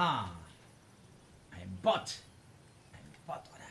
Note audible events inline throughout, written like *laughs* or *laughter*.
Aha. Ein Bot. Ein Bot, oder?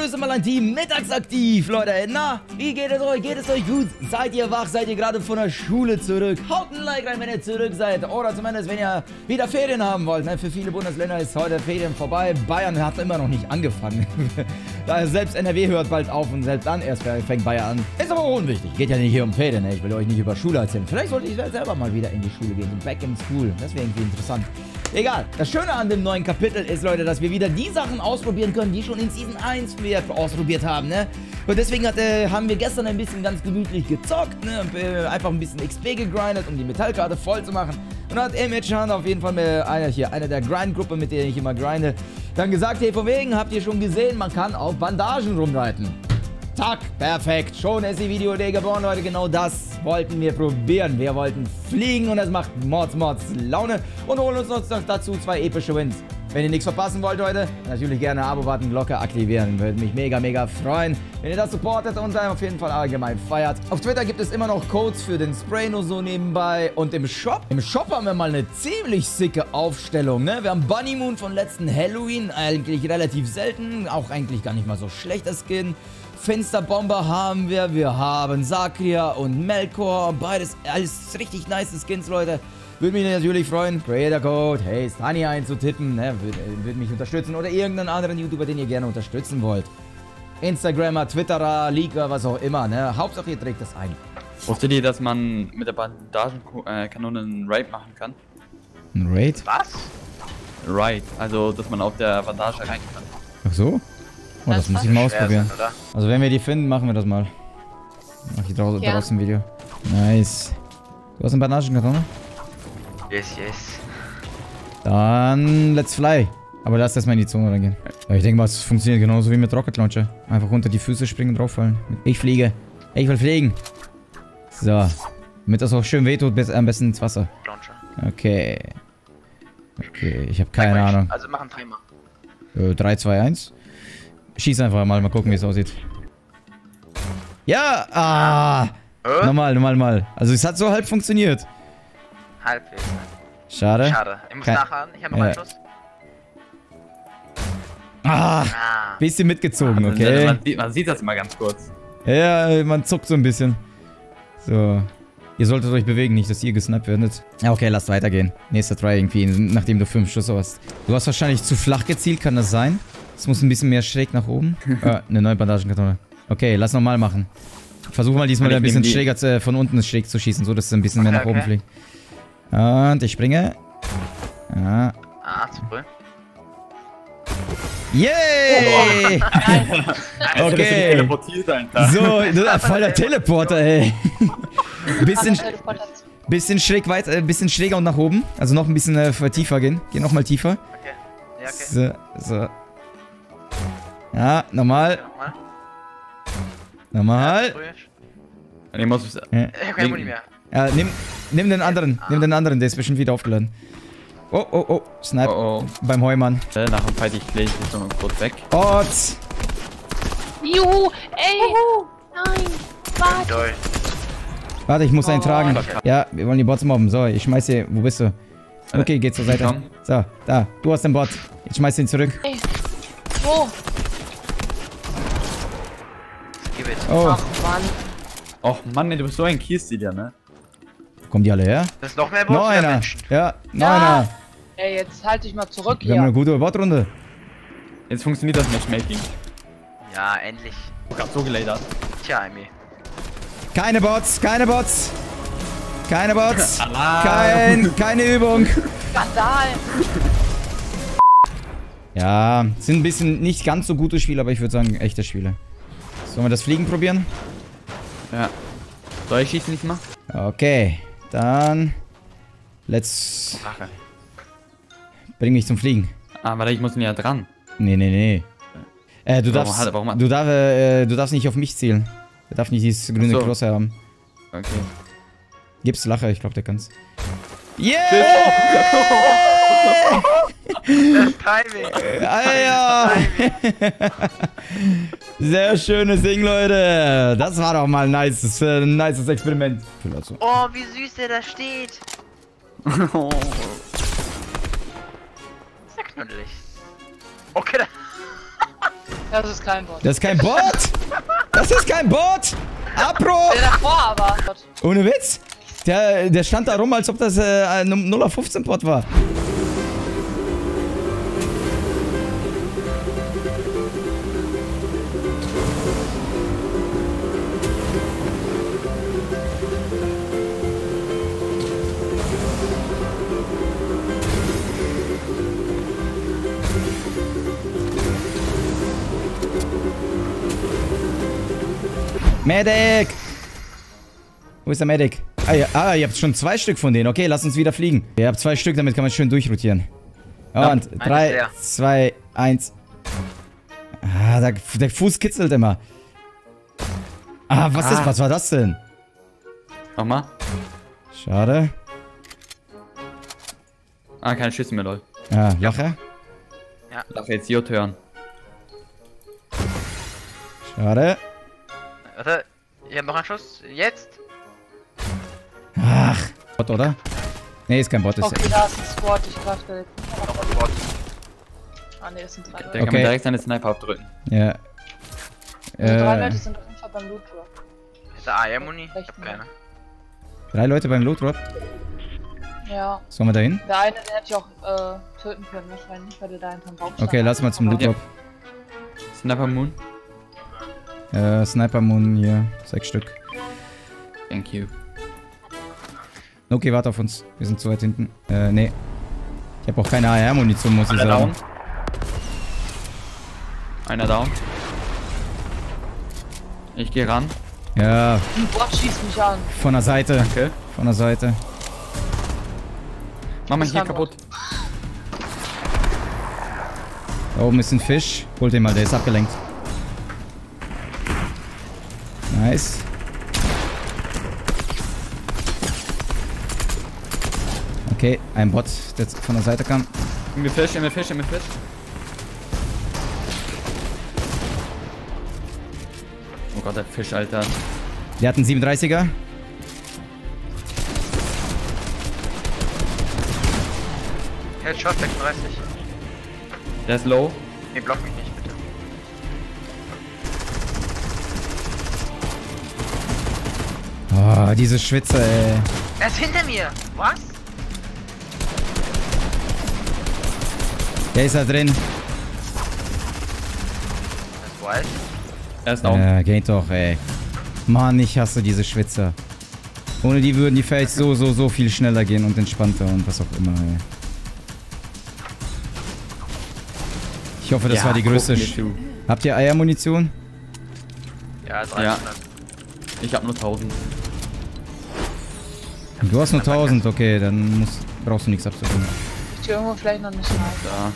Grüße mal an Team Mittagsaktiv, Leute. Na, wie geht es euch? Geht es euch gut? Seid ihr wach? Seid ihr gerade von der Schule zurück? Haut ein Like rein, wenn ihr zurück seid. Oder zumindest, wenn ihr wieder Ferien haben wollt. Ne? Für viele Bundesländer ist heute Ferien vorbei. Bayern hat immer noch nicht angefangen. *laughs* selbst NRW hört bald auf und selbst dann erst fängt Bayern an. Ist aber unwichtig. Geht ja nicht hier um Ferien. Ne? Ich will euch nicht über Schule erzählen. Vielleicht sollte ich selber mal wieder in die Schule gehen. Back in School. Das wäre irgendwie interessant. Egal. Das Schöne an dem neuen Kapitel ist, Leute, dass wir wieder die Sachen ausprobieren können, die schon in Season 1 wir ausprobiert haben, ne? Und deswegen hat, äh, haben wir gestern ein bisschen ganz gemütlich gezockt, ne? Und, äh, einfach ein bisschen XP gegrindet, um die Metallkarte voll zu machen. Und dann hat Image Hand auf jeden Fall mit einer hier, einer der Grind-Gruppe, mit der ich immer grinde, dann gesagt, hey, von wegen, habt ihr schon gesehen, man kann auf Bandagen rumreiten. Zack, perfekt. Schon ist die Videoidee geboren, Leute. Genau das wollten wir probieren. Wir wollten fliegen und das macht Mords Mords Laune und holen uns noch dazu zwei epische Wins. Wenn ihr nichts verpassen wollt, Leute, natürlich gerne Abo-Button, Glocke aktivieren. Würde mich mega, mega freuen, wenn ihr das supportet und auf jeden Fall allgemein feiert. Auf Twitter gibt es immer noch Codes für den Spray nur so nebenbei. Und im Shop, im Shop haben wir mal eine ziemlich sicke Aufstellung, ne? Wir haben Bunny Moon von letzten Halloween, eigentlich relativ selten, auch eigentlich gar nicht mal so schlechter Skin. Fensterbomber haben wir, wir haben Sakria und Melkor, beides alles richtig nice Skins, Leute. Würde mich natürlich freuen, Creator Code, hey, Stani einzutippen, ne, würde, würde mich unterstützen oder irgendeinen anderen YouTuber, den ihr gerne unterstützen wollt. Instagrammer, Twitterer, Leaker, was auch immer, ne, Hauptsache ihr trägt das ein. Wusstet ihr, dass man mit der Bandagenkanone einen Raid machen kann? Ein Raid? Was? Raid, also dass man auf der Bandage rein kann. Ach so? Oh, das, das muss ich mal ausprobieren. Sein, also wenn wir die finden, machen wir das mal. Mach ich draußen, ja. draußen ein Video. Nice. Du hast einen Bananenkarton? Yes, yes. Dann let's fly. Aber lass erstmal in die Zone reingehen. Aber ich denke mal, es funktioniert genauso wie mit Rocket Launcher. Einfach unter die Füße springen und drauffallen. Ich fliege. Ich will fliegen. So. Damit das auch schön wehtut, am besten ins Wasser. Launcher. Okay. Okay, ich habe keine Ahnung. Also mach einen Timer. Äh, 3, 2, 1. Schieß einfach mal, mal gucken, wie es aussieht. Ja! Ah! Äh? Nochmal, nochmal, nochmal. Also es hat so halb funktioniert. Halbwegs. Schade. Schade. Ich muss Kein... nachladen. Ich habe noch ja. einen Schuss. Ah, ah, bisschen mitgezogen, okay. Man, man, sieht das immer ganz kurz. Ja, man zuckt so ein bisschen. So. Ihr solltet euch bewegen, nicht, dass ihr gesnappt werdet. Ja, okay, lasst weitergehen. Nächster Try irgendwie, nachdem du fünf Schüsse hast. Du hast wahrscheinlich zu flach gezielt, kann das sein? Es muss ein bisschen mehr schräg nach oben. *laughs* ah, eine neue Bandagenkartonne. Okay, lass nochmal machen. Versuch mal diesmal ein bisschen schräger zu, äh, von unten schräg zu schießen, so dass es ein bisschen okay, mehr nach oben fliegt. Und ich springe. Ja. Ah, super. Yay! Oh, *laughs* okay. So, voll der Teleporter, ey. bisschen, bisschen schräg weiter, äh, bisschen schräger und nach oben. Also noch ein bisschen äh, tiefer gehen. Geh noch mal tiefer. Okay. Ja, okay. So, so. Ja, nochmal. Nochmal. Ich muss. Ja. Ich hab keine Muni mehr. Ja, nimm, nimm den anderen. Ah. Nimm den anderen, der ist bestimmt wieder aufgeladen. Oh, oh, oh. Snipe. Oh, oh. Beim Heumann. Äh, nach dem Fight, ich play ich noch kurz weg. Bots. Juhu, ey. Oh, nein. Warte. Warte, ich muss oh, einen tragen. Ja, wir wollen die Bots mobben. So, ich schmeiß hier. Wo bist du? Okay, geh zur Seite. So, da. Du hast den Bot. Ich schmeiß ihn zurück. Ey. Wo? Oh. Ach, Mann. Och, Mann, ey, du bist so ein Kiesdealer, ne? Kommen die alle her? Das ist noch mehr Bots Noch einer. Ja, noch ja. einer. Ey, jetzt halte ich mal zurück Wir hier. haben eine gute Botrunde. Jetzt funktioniert das Matchmaking. Ja, endlich. Ich hab so geladert. Tja, Amy. Keine Bots, keine Bots. Keine Bots. *laughs* Kein, keine Übung. Skandal. Ja, sind ein bisschen nicht ganz so gute Spiele, aber ich würde sagen, echte Spiele. Sollen wir das Fliegen probieren? Ja. Soll ich schießen nicht mal? Okay. Dann. Let's. Rache. Bring mich zum Fliegen. Ah, warte, ich muss ihn ja dran. Nee, nee, nee. Äh, du darfst. Warum, warum, du, darf, äh, du darfst nicht auf mich zielen. Er darf nicht dieses grüne so. Cross haben. Okay. Gib's Lache, ich glaube, der kann's. Yeah! *laughs* Das Timing. Alter! Sehr schönes Ding, Leute. Das war doch mal ein nices, äh, nices Experiment. Oh, wie süß der da steht. oh. Ist ja knuddelig. Okay, da Das ist kein Bot. Das ist kein Bot? Das ist kein Bot! Abro! Der davor aber. Ohne Witz? Der, der stand da rum, als ob das äh, ein 0 auf 15 Bot war. Medic! Wo ist der Medic? Ah, ja, ah, ihr habt schon zwei Stück von denen. Okay, lass uns wieder fliegen. Ihr habt zwei Stück, damit kann man schön durchrotieren. Und ja, drei, zwei, eins. Ah, der, der, Fuß kitzelt immer. Ah, was ah. ist, was war das denn? Nochmal. Schade. Ah, keine Schüsse mehr, lol. Ah, Lache? Ja. Lache jetzt your turn. Schade. Warte, ich hab noch einen Schuss. Jetzt? Ach, Bot, oder? Ne, ist kein Bot. Ist okay, da ist ein Squad, ich greif da jetzt. Noch ein Bot. Ah ne, das sind drei Leute. Der kann okay. direkt seine Sniper abdrücken. Ja. Also äh, drei Leute sind auf jeden Fall beim Loot Drop. Ist da AR-Muni? Ich hab keine. Drei Leute beim Loot Drop? Ja. Sollen wir da hin? Der eine, den hätte ich auch äh, töten können, wahrscheinlich, weil der da hinterm Baum stand. Okay, lass mal zum Loot Drop. Ja. Sniper Moon. Äh, Sniper Moon hier. Sechs Stück. Thank you. Okay, warte auf uns. Wir sind zu weit hinten. Äh, nee. Ich habe auch keine AR-Munition, muss Einer ich sagen. Down. Einer down. Ich gehe ran. Ja. Ein Bot schießt mich an. Von der Seite. Danke. Von der Seite. Mach mal hier kaputt. Da oben ist ein Fisch. Holt den mal, der ist abgelenkt. Nice. Okay, ein Bot, der von der Seite kam. Im Fisch, im Fisch, im Fisch. Oh Gott, der Fisch, Alter. Der hat einen 37er. Headshot 36. Der ist low. Nee, block mich nicht, Oh, diese Schwitze, ey. Er ist hinter mir. Was? Der ist da drin. Er ist wild. Er ist down. Ja, geht doch, ey. Mann, ich hasse diese Schwitzer. Ohne die würden die Fails so, so, so viel schneller gehen und entspannter und was auch immer, ey. Ich hoffe, das ja, war die größte. Habt ihr Eiermunition? Ja, 300. Ja. Ich hab nur 1000. Du hast nur 1000, okay, dann musst, brauchst du nichts abzutun. Ich irgendwo vielleicht noch nicht mal. Da.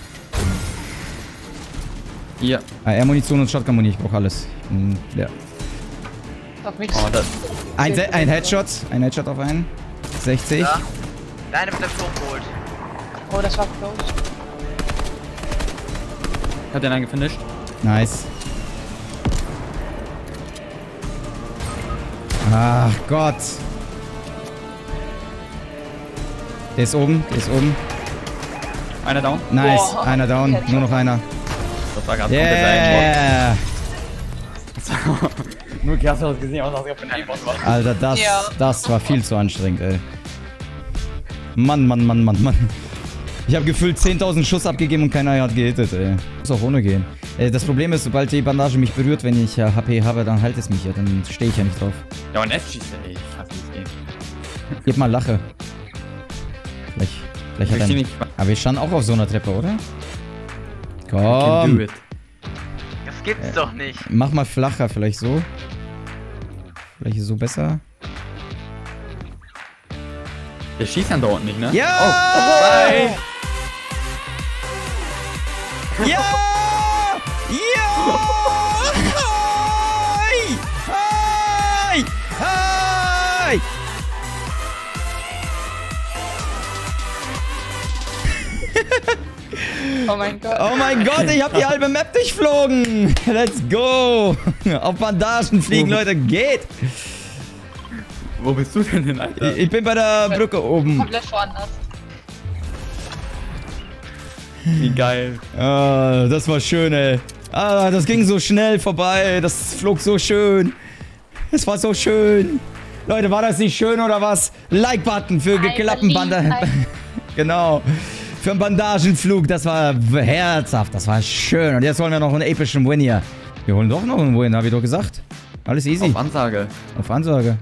Hier. AR-Munition und Shotgun-Muni, ich brauch alles. Hm, ja. Auf mich. Oh, das. Ein, ein Headshot, ein Headshot auf einen. 60. Ja. Deine mit dem Sturm geholt. Oh, das war close. Hat den einen gefinisht. Nice. Ach Gott. Der ist oben, der ist oben. Einer down. Nice, Boah. einer down. Nur noch einer. Das war gerade yeah. *laughs* Nur du das gesehen, was das für ein war. Alter, das, ja. das war viel zu anstrengend, ey. Mann, Mann, Mann, Mann, Mann. Ich habe gefühlt 10.000 Schuss abgegeben und keiner hat gehittet, ey. Muss auch ohne gehen. Äh, das Problem ist, sobald die Bandage mich berührt, wenn ich ja HP habe, dann halt es mich ja. Dann stehe ich ja nicht drauf. Ja, und F schießt ey. Ich hasse das Game. Gib mal Lache. Vielleicht, hat er... Aber wir standen auch auf so einer Treppe, oder? Komm. Das gibt's äh, doch nicht. Mach mal flacher, vielleicht so. Vielleicht so besser. Der schießt dann dauernd nicht, ne? Ja! Oh, bye. Ja! Ja! Oh mein Gott. Oh mein Gott, ich habe die halbe Map durchflogen. Let's go. Auf Bandagen fliegen, Leute, geht. Wo bist du denn hin, Alter? Ich bin bei der Brücke oben. Komplett woanders. Wie geil. Ah, das war schön, ey. Ah, das ging so schnell vorbei. Das flog so schön. Es war so schön. Leute, war das nicht schön oder was? Like-Button für geklappten Bandagen. *laughs* genau. Für einen Bandagenflug. Das war herzhaft. Das war schön. Und jetzt holen wir noch einen epischen Win hier. Wir holen doch noch einen Win, hab ich doch gesagt. Alles easy. Auf Ansage. Auf Ansage.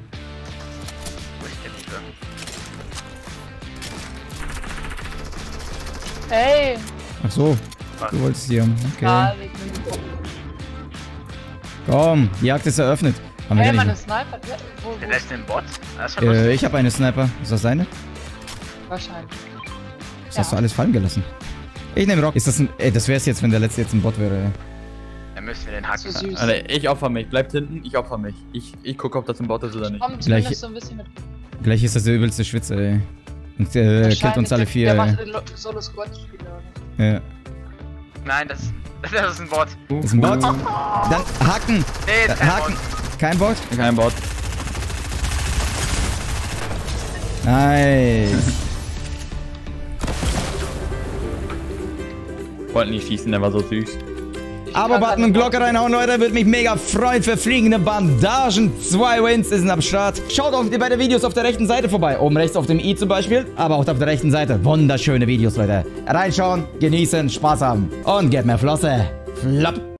Hey. Ach so. Du wolltest hier. Okay. Ja, wegen dem Komm, die Jagd ist eröffnet. Haben wir Hey, meine. Sniper. Wo, wo? Der Bot. Äh, ich habe eine Sniper. Ist das seine? Wahrscheinlich. Das hast du alles fallen gelassen. Ich nehme Rock. Ist das ein. Ey, das wär's jetzt, wenn der letzte jetzt ein Bot wäre. ey. Dann müssen wir den So hacken. süß. Alter, ich opfer mich. Bleibt hinten, ich opfer mich. Ich, ich gucke, ob das ein Bot ist oder nicht. Komm Gleich- so ein bisschen mit. Gleich ist das der übelste Schwitzer, ey. Und äh, killt uns alle vier, Der macht Lo- Solo-Squad-Spiele, oder? Ja. Nein, das, *laughs* das ist ein Bot. Das ist ein Bot. Dann hacken. Nee, Äh, ist kein hacken. Bot. Kein Bot? Kein Bot. Nice. *laughs* Wollte nicht schießen, der war so süß. Abo-Button und Glocke reinhauen, Leute. Würde mich mega freuen für fliegende Bandagen. Zwei Wins sind am Start. Schaut auf die beiden Videos auf der rechten Seite vorbei. Oben rechts auf dem i zum Beispiel. Aber auch auf der rechten Seite. Wunderschöne Videos, Leute. Reinschauen, genießen, Spaß haben. Und gebt mir Flosse. Flop.